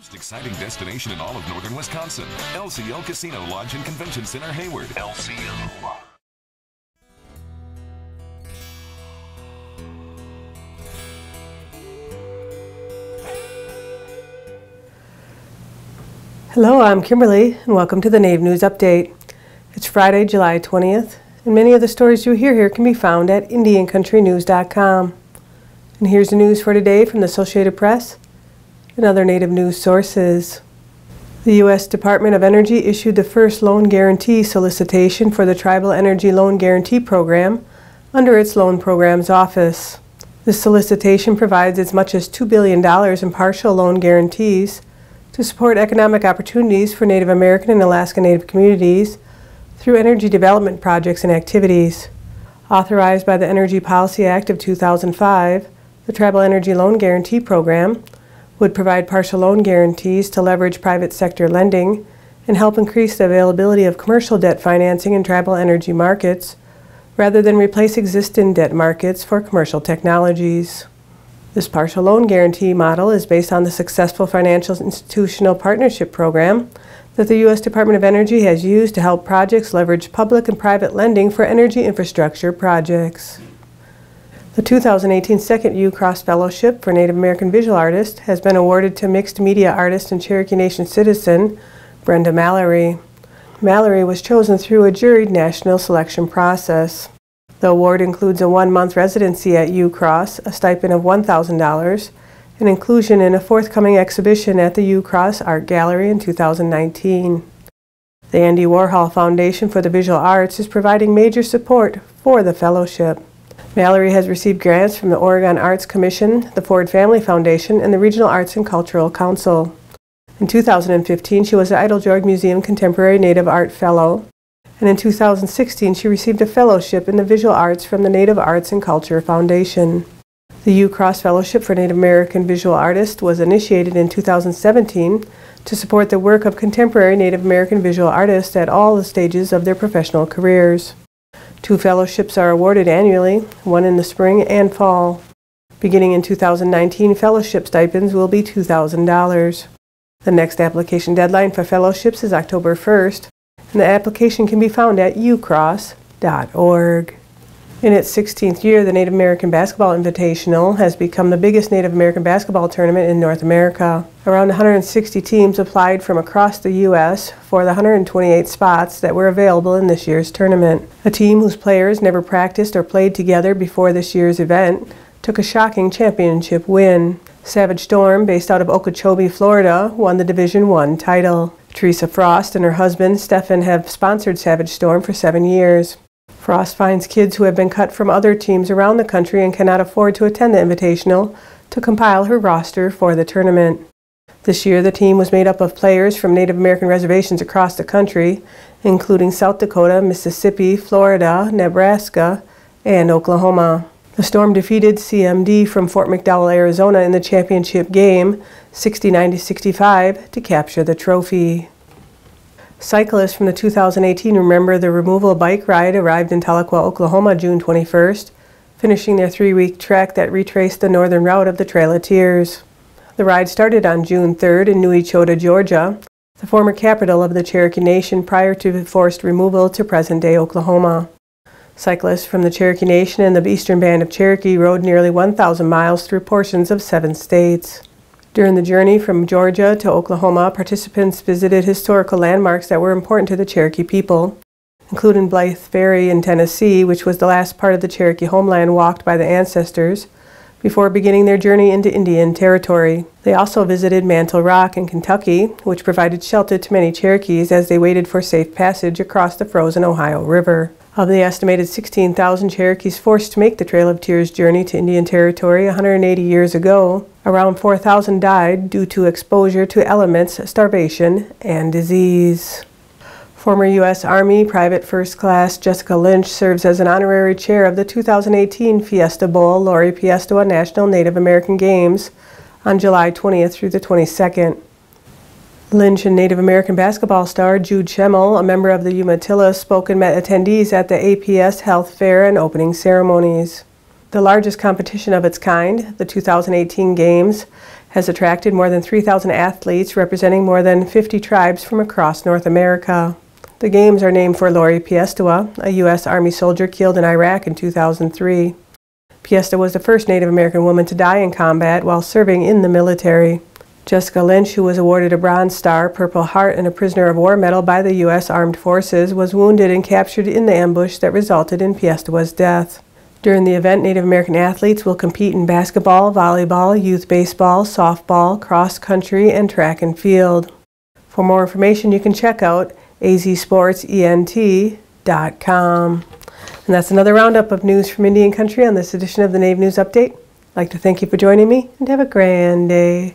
Most exciting destination in all of northern Wisconsin. LCO Casino Lodge and Convention Center Hayward. LCO. Hello, I'm Kimberlie, and welcome to the Native News Update. It's Friday, July 20th, and many of the stories you hear here can be found at IndianCountryNews.com. And here's the news for today from the Associated Press and other Native news sources. The U.S. Department of Energy issued the first loan guarantee solicitation for the Tribal Energy Loan Guarantee Program under its Loan Programs Office. This solicitation provides as much as $2 billion in partial loan guarantees to support economic opportunities for Native American and Alaska Native communities through energy development projects and activities. Authorized by the Energy Policy Act of 2005, the Tribal Energy Loan Guarantee Program would provide partial loan guarantees to leverage private sector lending and help increase the availability of commercial debt financing in tribal energy markets rather than replace existing debt markets for commercial technologies. This partial loan guarantee model is based on the successful Financial Institutional Partnership Program that the U.S. Department of Energy has used to help projects leverage public and private lending for energy infrastructure projects. The 2018 second Ucross Fellowship for Native American Visual Artists has been awarded to mixed media artist and Cherokee Nation citizen Brenda Mallory. Mallory was chosen through a juried national selection process. The award includes a one-month residency at Ucross, a stipend of $1,000, and inclusion in a forthcoming exhibition at the Ucross Art Gallery in 2019. The Andy Warhol Foundation for the Visual Arts is providing major support for the fellowship. Mallory has received grants from the Oregon Arts Commission, the Ford Family Foundation, and the Regional Arts and Cultural Council. In 2015, she was the Eiteljorg Museum Contemporary Native Art Fellow and in 2016 she received a fellowship in the visual arts from the Native Arts and Culture Foundation. The Ucross Fellowship for Native American Visual Artists was initiated in 2017 to support the work of contemporary Native American visual artists at all the stages of their professional careers. Two fellowships are awarded annually, one in the spring and fall. Beginning in 2019, fellowship stipends will be $2,000. The next application deadline for fellowships is October 1st, and the application can be found at ucross.org. In its 16th year, the Native American Basketball Invitational has become the biggest Native American basketball tournament in North America. Around 160 teams applied from across the U.S. for the 128 spots that were available in this year's tournament. A team whose players never practiced or played together before this year's event took a shocking championship win. Savage Storm, based out of Okeechobee, Florida, won the Division I title. Teresa Frost and her husband, Stefan, have sponsored Savage Storm for seven years. Frost finds kids who have been cut from other teams around the country and cannot afford to attend the Invitational to compile her roster for the tournament. This year, the team was made up of players from Native American reservations across the country, including South Dakota, Mississippi, Florida, Nebraska, and Oklahoma. The Storm defeated CMD from Fort McDowell, Arizona in the championship game 69 65 to capture the trophy. Cyclists from the 2018 Remember the Removal bike ride arrived in Tahlequah, Oklahoma June 21st, finishing their three-week trek that retraced the northern route of the Trail of Tears. The ride started on June 3rd in New Echota, Georgia, the former capital of the Cherokee Nation prior to forced removal to present-day Oklahoma. Cyclists from the Cherokee Nation and the Eastern Band of Cherokee rode nearly 1,000 miles through portions of seven states. During the journey from Georgia to Oklahoma, participants visited historical landmarks that were important to the Cherokee people, including Blythe Ferry in Tennessee, which was the last part of the Cherokee homeland walked by the ancestors before beginning their journey into Indian territory. They also visited Mantle Rock in Kentucky, which provided shelter to many Cherokees as they waited for safe passage across the frozen Ohio River. Of the estimated 16,000 Cherokees forced to make the Trail of Tears journey to Indian Territory 180 years ago, around 4,000 died due to exposure to elements, starvation, and disease. Former U.S. Army Private First Class Jessica Lynch serves as an honorary chair of the 2018 Fiesta Bowl Lori Piestewa National Native American Games on July 20th through the 22nd. Lynch and Native American basketball star Jude Schimmel, a member of the Umatilla, spoke and met attendees at the APS Health Fair and opening ceremonies. The largest competition of its kind, the 2018 Games, has attracted more than 3,000 athletes representing more than 50 tribes from across North America. The games are named for Lori Piestewa, a U.S. Army soldier killed in Iraq in 2003. Piestewa was the first Native American woman to die in combat while serving in the military. Jessica Lynch, who was awarded a Bronze Star, Purple Heart, and a Prisoner of War medal by the U.S. Armed Forces, was wounded and captured in the ambush that resulted in Piestewa's death. During the event, Native American athletes will compete in basketball, volleyball, youth baseball, softball, cross country, and track and field. For more information, you can check out azsportsent.com. And that's another roundup of news from Indian Country on this edition of the Nave News Update. I'd like to thank you for joining me and have a grand day.